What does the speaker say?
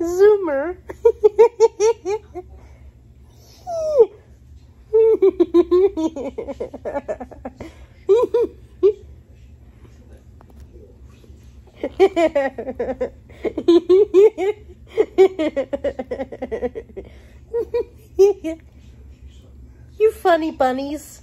Zoomer. funny bunnies.